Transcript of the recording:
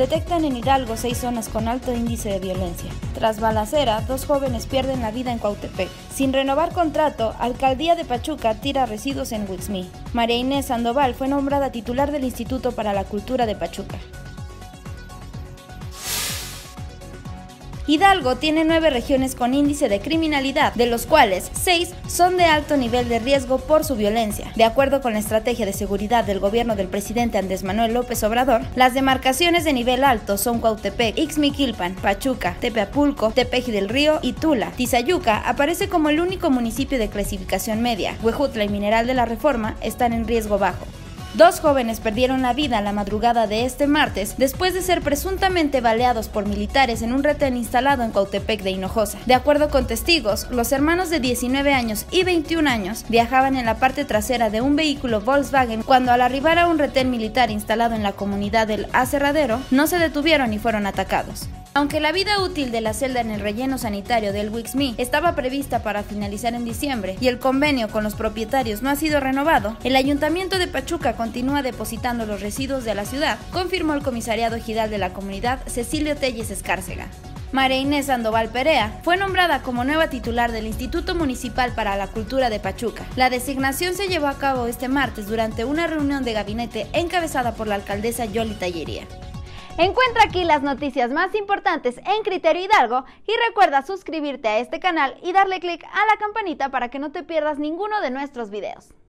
Detectan en Hidalgo seis zonas con alto índice de violencia. Tras balacera, dos jóvenes pierden la vida en Cuautepec. Sin renovar contrato, Alcaldía de Pachuca tira residuos en Wixmi. María Inés Sandoval fue nombrada titular del Instituto para la Cultura de Pachuca. Hidalgo tiene nueve regiones con índice de criminalidad, de los cuales seis son de alto nivel de riesgo por su violencia. De acuerdo con la estrategia de seguridad del gobierno del presidente Andrés Manuel López Obrador, las demarcaciones de nivel alto son Cuautepec, Ixmiquilpan, Pachuca, Tepeapulco, Tepeji del Río y Tula. Tizayuca aparece como el único municipio de clasificación media. Huejutla y Mineral de la Reforma están en riesgo bajo. Dos jóvenes perdieron la vida la madrugada de este martes después de ser presuntamente baleados por militares en un retén instalado en Cautepec de Hinojosa. De acuerdo con testigos, los hermanos de 19 años y 21 años viajaban en la parte trasera de un vehículo Volkswagen cuando al arribar a un retén militar instalado en la comunidad del Aserradero no se detuvieron y fueron atacados. Aunque la vida útil de la celda en el relleno sanitario del Wixmi estaba prevista para finalizar en diciembre y el convenio con los propietarios no ha sido renovado, el Ayuntamiento de Pachuca continúa depositando los residuos de la ciudad, confirmó el comisariado ejidal de la comunidad Cecilio Telles Escárcega. María Inés Sandoval Perea fue nombrada como nueva titular del Instituto Municipal para la Cultura de Pachuca. La designación se llevó a cabo este martes durante una reunión de gabinete encabezada por la alcaldesa Yoli Tallería. Encuentra aquí las noticias más importantes en Criterio Hidalgo y recuerda suscribirte a este canal y darle clic a la campanita para que no te pierdas ninguno de nuestros videos.